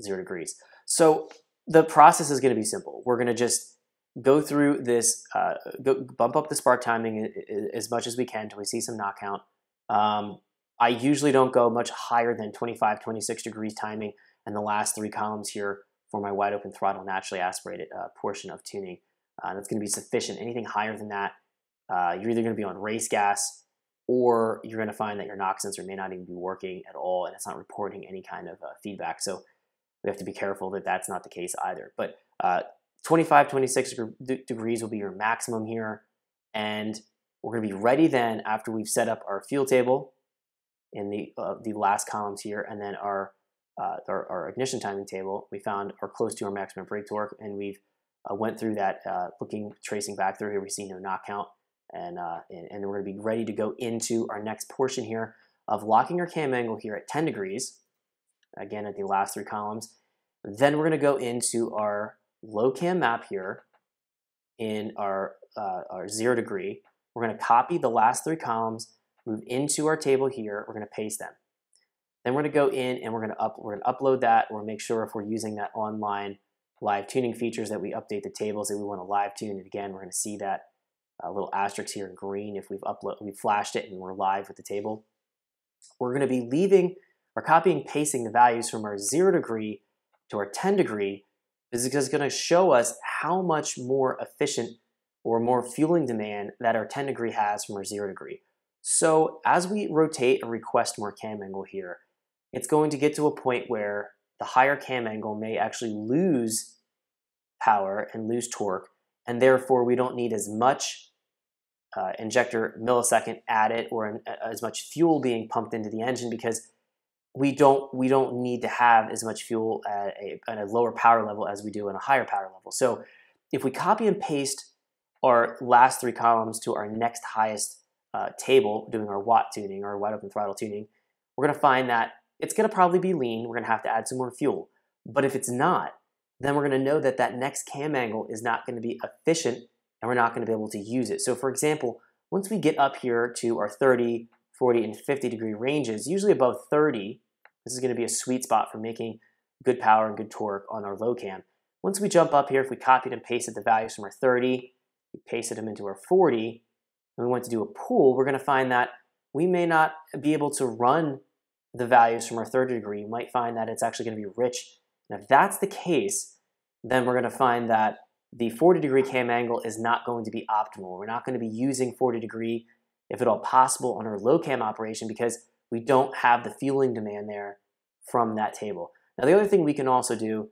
zero degrees. So the process is going to be simple. We're going to just go through this, uh, go, bump up the spark timing as much as we can until we see some knock count. Um, I usually don't go much higher than 25, 26 degrees timing and the last three columns here for my wide open throttle naturally aspirated uh, portion of tuning. Uh, that's going to be sufficient. Anything higher than that, uh, you're either going to be on race gas or you're going to find that your knock sensor may not even be working at all and it's not reporting any kind of uh, feedback. So we have to be careful that that's not the case either. But uh, 25, 26 degrees will be your maximum here. And we're going to be ready then after we've set up our fuel table in the, uh, the last columns here and then our, uh, our, our, ignition timing table. We found are close to our maximum brake torque and we've uh, went through that uh, looking, tracing back through here. We see no knock count and, uh, and, and we're going to be ready to go into our next portion here of locking our cam angle here at 10 degrees. Again, at the last three columns. Then we're going to go into our low cam map here in our, uh, our zero degree. We're going to copy the last three columns, move into our table here. We're going to paste them. Then we're going to go in and we're going to up, we're going to upload that. We'll make sure if we're using that online live tuning features that we update the tables that we want to live tune. And again, we're going to see that uh, little asterisk here in green if we've upload we've flashed it and we're live with the table. We're going to be leaving or copying pasting the values from our zero degree to our 10 degree is it's going to show us how much more efficient or more fueling demand that our 10 degree has from our 0 degree. So as we rotate and request more cam angle here, it's going to get to a point where the higher cam angle may actually lose power and lose torque, and therefore we don't need as much uh, injector millisecond added or an, as much fuel being pumped into the engine because we don't we don't need to have as much fuel at a, at a lower power level as we do in a higher power level. So if we copy and paste our last three columns to our next highest uh, table, doing our WOT tuning or wide open throttle tuning, we're going to find that it's going to probably be lean. We're going to have to add some more fuel. But if it's not, then we're going to know that that next cam angle is not going to be efficient and we're not going to be able to use it. So for example, once we get up here to our 30, 40, and 50 degree ranges, usually above 30, this is going to be a sweet spot for making good power and good torque on our low cam. Once we jump up here, if we copied and pasted the values from our 30, we pasted them into our 40, and we want to do a pool, we're going to find that we may not be able to run the values from our 30 degree. You might find that it's actually going to be rich. And if that's the case, then we're going to find that the 40 degree cam angle is not going to be optimal. We're not going to be using 40 degree if at all possible, on our low cam operation because we don't have the fueling demand there from that table. Now, the other thing we can also do